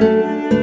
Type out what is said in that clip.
Música